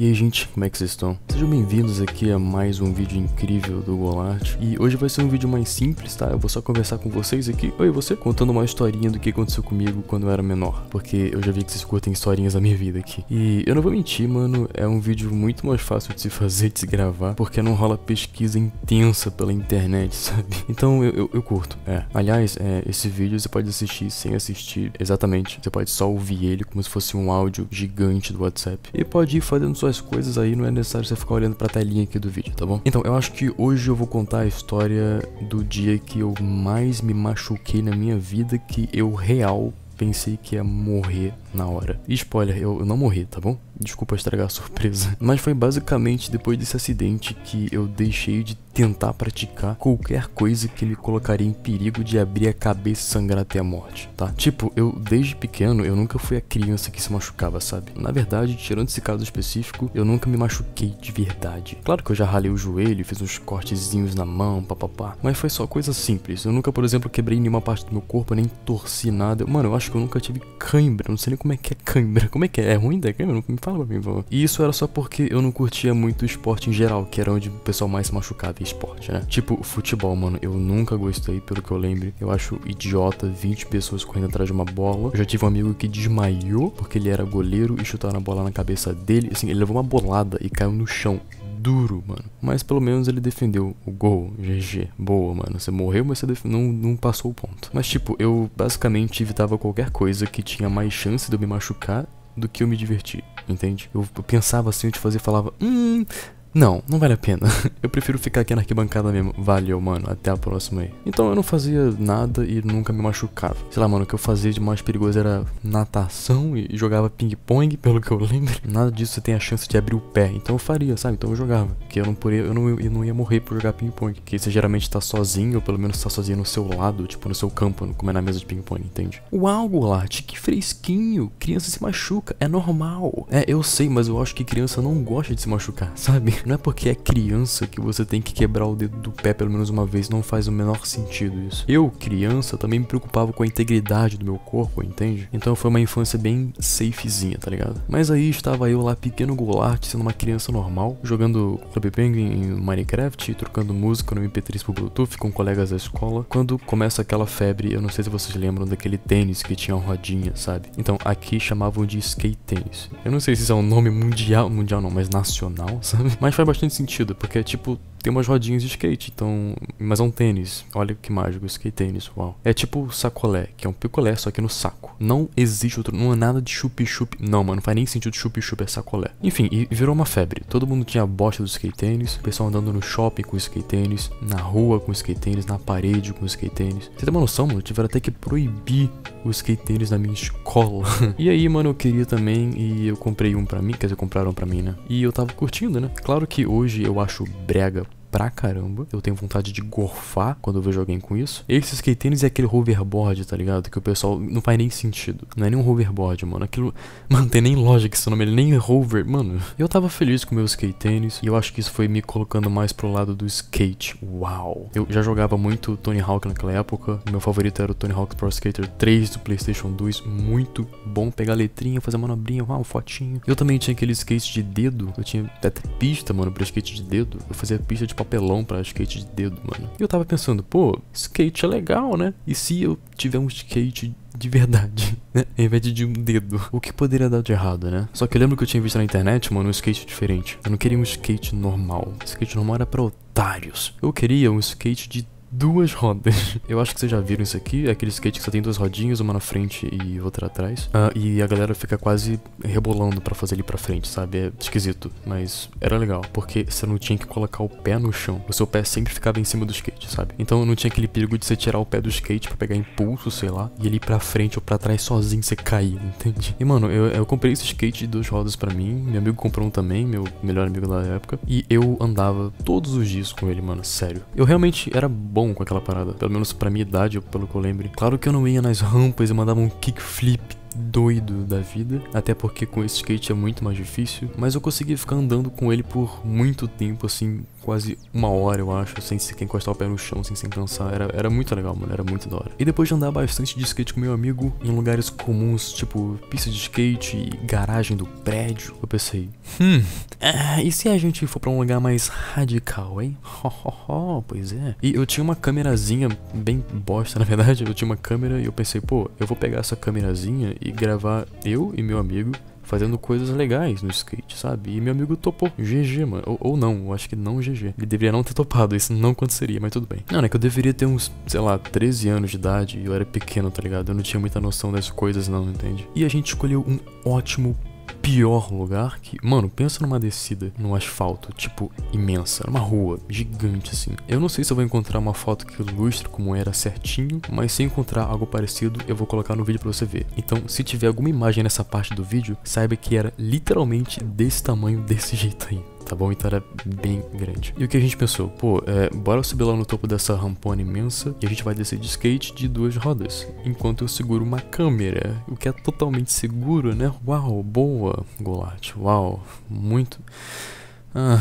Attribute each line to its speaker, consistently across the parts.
Speaker 1: E aí gente, como é que vocês estão? Sejam bem-vindos aqui a mais um vídeo incrível do Golart E hoje vai ser um vídeo mais simples, tá? Eu vou só conversar com vocês aqui Oi, você? Contando uma historinha do que aconteceu comigo quando eu era menor Porque eu já vi que vocês curtem historinhas da minha vida aqui E eu não vou mentir, mano É um vídeo muito mais fácil de se fazer, de se gravar Porque não rola pesquisa intensa pela internet, sabe? Então eu, eu, eu curto, é Aliás, é, esse vídeo você pode assistir sem assistir Exatamente, você pode só ouvir ele como se fosse um áudio gigante do WhatsApp E pode ir fazendo suas coisas aí, não é necessário você ficar olhando pra telinha aqui do vídeo, tá bom? Então, eu acho que hoje eu vou contar a história do dia que eu mais me machuquei na minha vida, que eu real pensei que ia morrer na hora. E spoiler, eu, eu não morri, tá bom? Desculpa estragar a surpresa. Mas foi basicamente depois desse acidente que eu deixei de tentar praticar qualquer coisa que me colocaria em perigo de abrir a cabeça e sangrar até a morte, tá? Tipo, eu desde pequeno eu nunca fui a criança que se machucava, sabe? Na verdade, tirando esse caso específico, eu nunca me machuquei de verdade. Claro que eu já ralei o joelho, fiz uns cortezinhos na mão, papapá, mas foi só coisa simples. Eu nunca, por exemplo, quebrei nenhuma parte do meu corpo, nem torci nada. Mano, eu acho que eu nunca tive cãibra, não sei nem como é que é cãibra. Como é que é? É ruim da cãibra? Me fala pra mim. E isso era só porque eu não curtia muito esporte em geral, que era onde o pessoal mais se machucava em esporte, né? Tipo, futebol, mano, eu nunca gostei, pelo que eu lembro. Eu acho idiota 20 pessoas correndo atrás de uma bola. Eu já tive um amigo que desmaiou porque ele era goleiro e chutaram a bola na cabeça dele. Assim, ele levou uma bolada e caiu no chão duro, mano. Mas pelo menos ele defendeu o gol. GG. Boa, mano. Você morreu, mas você não, não passou o ponto. Mas, tipo, eu basicamente evitava qualquer coisa que tinha mais chance de eu me machucar do que eu me divertir. Entende? Eu, pensava assim, eu te fazia falava, hum, não, não vale a pena. Eu prefiro ficar aqui na arquibancada mesmo. Valeu, mano. Até a próxima aí. Então eu não fazia nada e nunca me machucava. Sei lá, mano, o que eu fazia de mais perigoso era natação e jogava ping-pong, pelo que eu lembro. Nada disso você tem a chance de abrir o pé. Então eu faria, sabe? Então eu jogava. Porque eu não, podia, eu não, eu não ia morrer por jogar ping-pong. Porque você geralmente tá sozinho, ou pelo menos tá sozinho no seu lado, tipo no seu campo, como é na mesa de ping-pong, entende? Uau, Golart, que fresquinho. Criança se machuca. É normal. É, eu sei, mas eu acho que criança não gosta de se machucar, sabe? Não é porque é criança que você tem que quebrar o dedo do pé pelo menos uma vez, não faz o menor sentido isso. Eu, criança, também me preocupava com a integridade do meu corpo, entende? Então foi uma infância bem safezinha, tá ligado? Mas aí estava eu lá, pequeno Golart, sendo uma criança normal, jogando Club Penguin em Minecraft, trocando música no MP3 por Bluetooth com colegas da escola, quando começa aquela febre, eu não sei se vocês lembram daquele tênis que tinha rodinha, sabe? Então aqui chamavam de skate tênis. Eu não sei se isso é um nome mundial, mundial não, mas nacional, sabe? Mas mas faz bastante sentido, porque é tipo tem umas rodinhas de skate, então. Mas é um tênis. Olha que mágico, skate tênis, uau. É tipo sacolé, que é um picolé, só que no saco. Não existe outro. Não é nada de chup-chup. Não, mano, não faz nem sentido chup-chup, é sacolé. Enfim, e virou uma febre. Todo mundo tinha a bosta do skate tênis. O pessoal andando no shopping com skate tênis. Na rua com skate tênis. Na parede com skate tênis. Você tem uma noção, mano? Tiveram até que proibir o skate tênis na minha escola. e aí, mano, eu queria também. E eu comprei um pra mim. Quer dizer, compraram pra mim, né? E eu tava curtindo, né? Claro que hoje eu acho brega pra caramba. Eu tenho vontade de gorfar quando eu vejo alguém com isso. Esse skate tênis é aquele hoverboard, tá ligado? Que o pessoal não faz nem sentido. Não é nem um hoverboard, mano. Aquilo. Mano, tem nem lógica esse nome. Ele nem é hover. Mano, eu tava feliz com o meu skate tênis. E eu acho que isso foi me colocando mais pro lado do skate. Uau. Eu já jogava muito Tony Hawk naquela época. Meu favorito era o Tony Hawk Pro Skater 3 do PlayStation 2. Muito bom pegar letrinha, fazer manobrinha, uau, fotinho. Eu também tinha aquele skate de dedo. Eu tinha até pista, mano, pro skate de dedo. Eu fazia pista de papelão para skate de dedo, mano. E eu tava pensando, pô, skate é legal, né? E se eu tiver um skate de verdade, né? Em vez de um dedo. O que poderia dar de errado, né? Só que eu lembro que eu tinha visto na internet, mano, um skate diferente. Eu não queria um skate normal. Skate normal era pra otários. Eu queria um skate de duas rodas. Eu acho que vocês já viram isso aqui, é aquele skate que só tem duas rodinhas, uma na frente e outra atrás. Uh, e a galera fica quase rebolando para fazer ele pra frente, sabe? É esquisito, mas era legal, porque você não tinha que colocar o pé no chão. O seu pé sempre ficava em cima do skate, sabe? Então não tinha aquele perigo de você tirar o pé do skate para pegar impulso, sei lá, e ele ir pra frente ou para trás sozinho você cair, entende? E mano, eu, eu comprei esse skate de duas rodas para mim, meu amigo comprou um também, meu melhor amigo da época, e eu andava todos os dias com ele, mano, sério. Eu realmente era bom bom com aquela parada. Pelo menos pra minha idade, pelo que eu lembro. Claro que eu não ia nas rampas e mandava um kickflip doido da vida, até porque com esse skate é muito mais difícil, mas eu consegui ficar andando com ele por muito tempo, assim, quase uma hora, eu acho, sem sequer encostar o pé no chão, sem se cansar. Era, era muito legal, mano, era muito da hora. E depois de andar bastante de skate com meu amigo em lugares comuns, tipo pista de skate e garagem do prédio, eu pensei, hum, é, e se a gente for pra um lugar mais radical, hein? Ho, pois é. E eu tinha uma câmerazinha bem bosta, na verdade, eu tinha uma câmera e eu pensei, pô, eu vou pegar essa câmerazinha e gravar eu e meu amigo fazendo coisas legais no skate, sabe? E meu amigo topou. GG, mano. Ou, ou, não, eu acho que não GG. Ele deveria não ter topado, isso não aconteceria, mas tudo bem. Não, é que eu deveria ter uns, sei lá, 13 anos de idade e eu era pequeno, tá ligado? Eu não tinha muita noção das coisas, não, entende? E a gente escolheu um ótimo pior lugar que. Mano, pensa numa descida no asfalto, tipo, imensa. Uma rua gigante assim. Eu não sei se eu vou encontrar uma foto que ilustre como era certinho, mas se encontrar algo parecido, eu vou colocar no vídeo pra você ver. Então, se tiver alguma imagem nessa parte do vídeo, saiba que era literalmente desse tamanho, desse jeito aí tá bom? Então era bem grande. E o que a gente pensou? Pô, é, bora subir lá no topo dessa rampona imensa e a gente vai descer de skate de duas rodas, enquanto eu seguro uma câmera, o que é totalmente seguro, né? Uau, boa, Golart, uau, muito. Ah.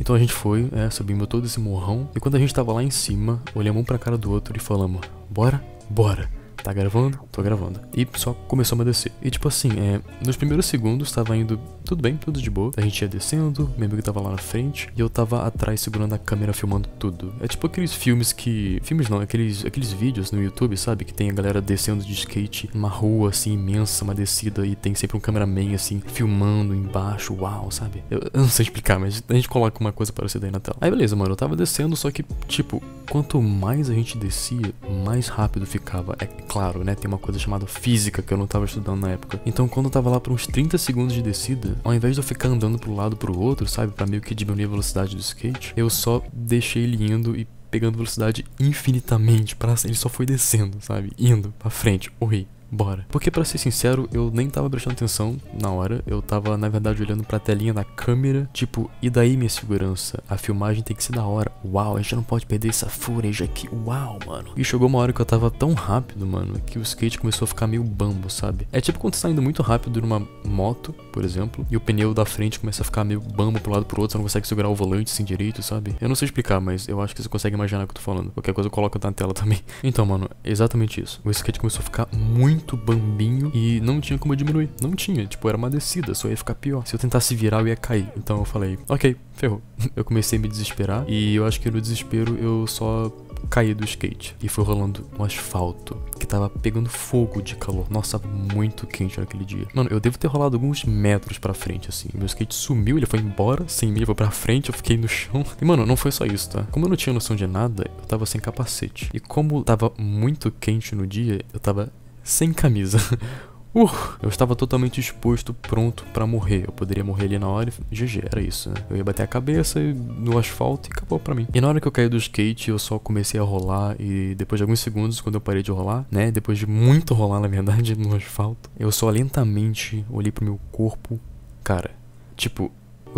Speaker 1: Então a gente foi, é, subimos todo esse morrão, e quando a gente tava lá em cima, olhamos um pra cara do outro e falamos, bora, bora. Tá gravando? Tô gravando. E só começou a descer. E tipo assim, é, nos primeiros segundos tava indo tudo bem, tudo de boa. A gente ia descendo, meu amigo tava lá na frente e eu tava atrás segurando a câmera filmando tudo. É tipo aqueles filmes que. Filmes não, aqueles, aqueles vídeos no YouTube, sabe? Que tem a galera descendo de skate numa rua assim imensa, uma descida e tem sempre um cameraman assim filmando embaixo, uau, sabe? Eu, eu não sei explicar, mas a gente coloca uma coisa parecida aí na tela. Aí beleza, mano, eu tava descendo, só que, tipo, quanto mais a gente descia, mais rápido ficava. É claro, né? Tem uma coisa chamada física que eu não tava estudando na época. Então quando eu tava lá por uns 30 segundos de descida, ao invés de eu ficar andando pro lado pro outro, sabe, para meio que diminuir a velocidade do skate, eu só deixei ele indo e pegando velocidade infinitamente para ele só foi descendo, sabe, indo para frente, horrível bora. Porque para ser sincero, eu nem tava prestando atenção na hora, eu tava na verdade olhando pra telinha da câmera, tipo, e daí minha segurança? A filmagem tem que ser da hora. Uau, a gente não pode perder essa footage aqui. Uau, mano. E chegou uma hora que eu tava tão rápido, mano, que o skate começou a ficar meio bambo, sabe? É tipo quando você tá indo muito rápido numa moto, por exemplo, e o pneu da frente começa a ficar meio bambo pro lado pro outro, você não consegue segurar o volante sem direito, sabe? Eu não sei explicar, mas eu acho que você consegue imaginar o que eu tô falando. Qualquer coisa eu coloco na tela também. Então, mano, exatamente isso. O skate começou a ficar muito muito bambinho e não tinha como diminuir. Não tinha, tipo, era uma descida, só ia ficar pior. Se eu tentasse virar, eu ia cair. Então eu falei, ok, ferrou. Eu comecei a me desesperar e eu acho que no desespero eu só caí do skate e foi rolando um asfalto que tava pegando fogo de calor. Nossa, muito quente naquele dia. Mano, eu devo ter rolado alguns metros pra frente, assim. Meu skate sumiu, ele foi embora, sem mim, foi pra frente, eu fiquei no chão. E, mano, não foi só isso, tá? Como eu não tinha noção de nada, eu tava sem capacete. E como tava muito quente no dia, eu tava sem camisa. Uh, eu estava totalmente exposto, pronto para morrer. Eu poderia morrer ali na hora e GG, era isso, né? Eu ia bater a cabeça no asfalto e acabou pra mim. E na hora que eu caí do skate, eu só comecei a rolar e depois de alguns segundos, quando eu parei de rolar, né? Depois de muito rolar, na verdade, no asfalto, eu só lentamente olhei pro meu corpo. Cara, tipo,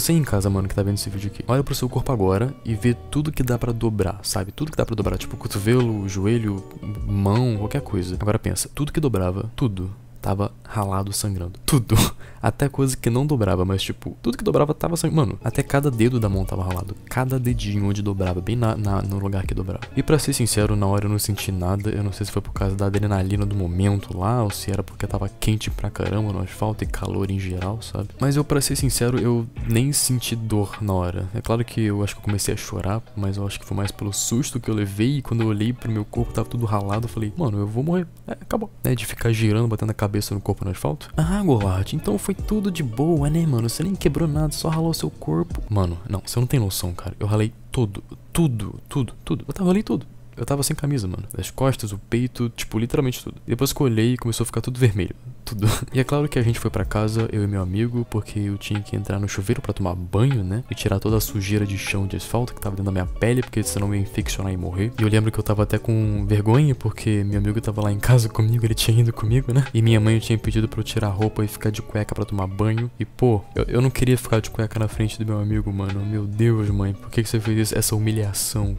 Speaker 1: você em casa, mano, que tá vendo esse vídeo aqui, olha pro seu corpo agora e vê tudo que dá para dobrar, sabe? Tudo que dá para dobrar, tipo cotovelo, joelho, mão, qualquer coisa. Agora pensa, tudo que dobrava, tudo tava ralado, sangrando. Tudo. Até coisa que não dobrava, mas tipo, tudo que dobrava tava sangrando. Mano, até cada dedo da mão tava ralado. Cada dedinho onde dobrava, bem na, na, no lugar que dobrava. E para ser sincero, na hora eu não senti nada. Eu não sei se foi por causa da adrenalina do momento lá, ou se era porque tava quente pra caramba no asfalto e calor em geral, sabe? Mas eu, para ser sincero, eu nem senti dor na hora. É claro que eu acho que eu comecei a chorar, mas eu acho que foi mais pelo susto que eu levei. E quando eu olhei pro meu corpo, tava tudo ralado. Eu falei, mano, eu vou morrer. É, acabou. É de ficar girando, batendo a cabeça no corpo no asfalto. Ah, Golart, então foi tudo de boa, né, mano? Você nem quebrou nada, só ralou seu corpo. Mano, não, você não tem noção, cara. Eu ralei tudo, tudo, tudo, tudo. Eu tava ali tudo. Eu tava sem camisa, mano. As costas, o peito, tipo, literalmente tudo. Depois que eu olhei, começou a ficar tudo vermelho tudo. E é claro que a gente foi para casa, eu e meu amigo, porque eu tinha que entrar no chuveiro para tomar banho, né? E tirar toda a sujeira de chão de asfalto que tava dentro da minha pele, porque senão eu ia infeccionar e morrer. E eu lembro que eu tava até com vergonha, porque meu amigo tava lá em casa comigo, ele tinha ido comigo, né? E minha mãe tinha pedido pra eu tirar a roupa e ficar de cueca para tomar banho. E pô, eu, eu não queria ficar de cueca na frente do meu amigo, mano. Meu Deus, mãe, por que, que você fez isso? essa humilhação?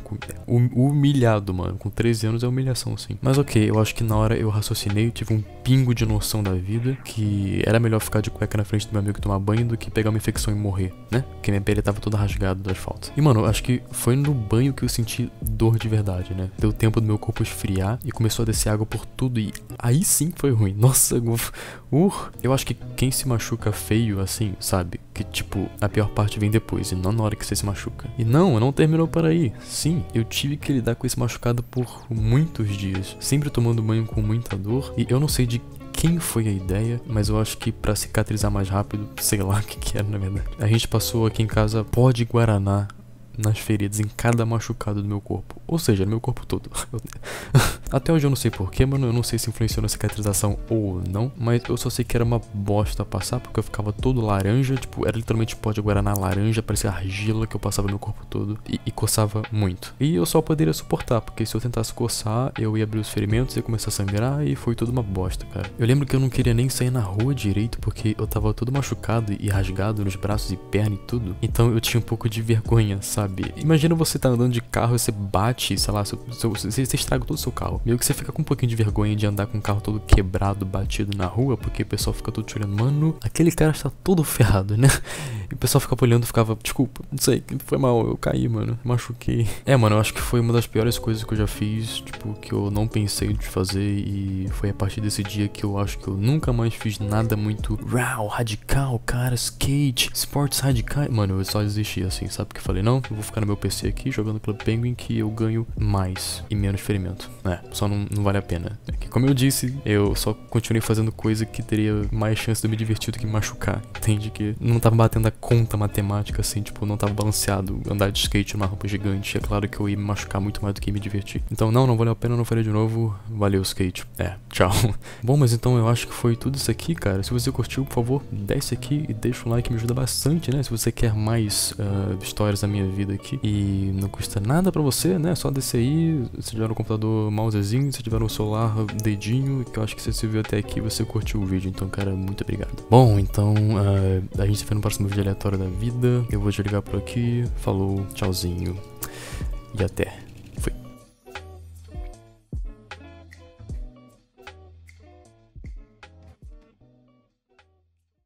Speaker 1: Hum, humilhado humilhado, mano. Com 13 anos é humilhação, sim. Mas ok, eu acho que na hora eu raciocinei, tive um pingo de noção da vida, que era melhor ficar de cueca na frente do meu amigo tomar banho do que pegar uma infecção e morrer, né? Porque minha pele tava toda rasgada do asfalto. E, mano, acho que foi no banho que eu senti dor de verdade, né? Deu tempo do meu corpo esfriar e começou a descer água por tudo e aí sim foi ruim. Nossa, uh, eu acho que quem se machuca feio assim, sabe? Que tipo, a pior parte vem depois e não na hora que você se machuca. E não, não terminou por aí. Sim, eu tive que lidar com esse machucado por muitos dias, sempre tomando banho com muita dor e eu não sei de quem foi a ideia, mas eu acho que para cicatrizar mais rápido, sei lá o que, que era na verdade. A gente passou aqui em casa pó de guaraná nas feridas, em cada machucado do meu corpo. Ou seja, meu corpo todo. Até hoje eu não sei porquê, mano. Eu não sei se influenciou na cicatrização ou não. Mas eu só sei que era uma bosta passar, porque eu ficava todo laranja. Tipo, era literalmente pó de guaraná laranja, parecia argila que eu passava no meu corpo todo. E, e, coçava muito. E eu só poderia suportar, porque se eu tentasse coçar, eu ia abrir os ferimentos, ia começar a sangrar e foi tudo uma bosta, cara. Eu lembro que eu não queria nem sair na rua direito, porque eu tava todo machucado e rasgado nos braços e perna e tudo. Então eu tinha um pouco de vergonha, sabe? Imagina você tá andando de carro e você bate, sei lá, seu, você, você estraga todo o seu carro. Meio que você fica com um pouquinho de vergonha de andar com o carro todo quebrado, batido na rua, porque o pessoal fica todo te olhando. Mano, aquele cara está todo ferrado, né? E o pessoal ficava olhando, ficava, desculpa, não sei, foi mal, eu caí, mano, machuquei. É, mano, eu acho que foi uma das piores coisas que eu já fiz, tipo, que eu não pensei de fazer e foi a partir desse dia que eu acho que eu nunca mais fiz nada muito raw, radical, cara, skate, sports radical. Mano, eu só desisti assim, sabe? Porque eu falei, não, eu vou ficar no meu PC aqui jogando Club Penguin que eu ganho mais e menos ferimento. É, só não, não vale a pena. É que, como eu disse, eu só continuei fazendo coisa que teria mais chance de eu me divertir do que me machucar. Entende? Que não tava batendo a conta matemática, assim, tipo, não tava balanceado andar de skate numa roupa gigante. É claro que eu ia me machucar muito mais do que me divertir. Então, não, não valeu a pena, não faria de novo. Valeu, skate. É, tchau. Bom, mas então eu acho que foi tudo isso aqui, cara. Se você curtiu, por favor, desce aqui e deixa o like, me ajuda bastante, né? Se você quer mais uh, histórias da minha vida aqui e não custa nada pra você, né? Só descer aí, se tiver no computador, se tiver no celular, dedinho, que eu acho que se você viu até aqui, você curtiu o vídeo. Então, cara, muito obrigado. Bom, então, uh, a gente se vê no próximo vídeo aleatório da vida. Eu vou te ligar por aqui. Falou, tchauzinho e até.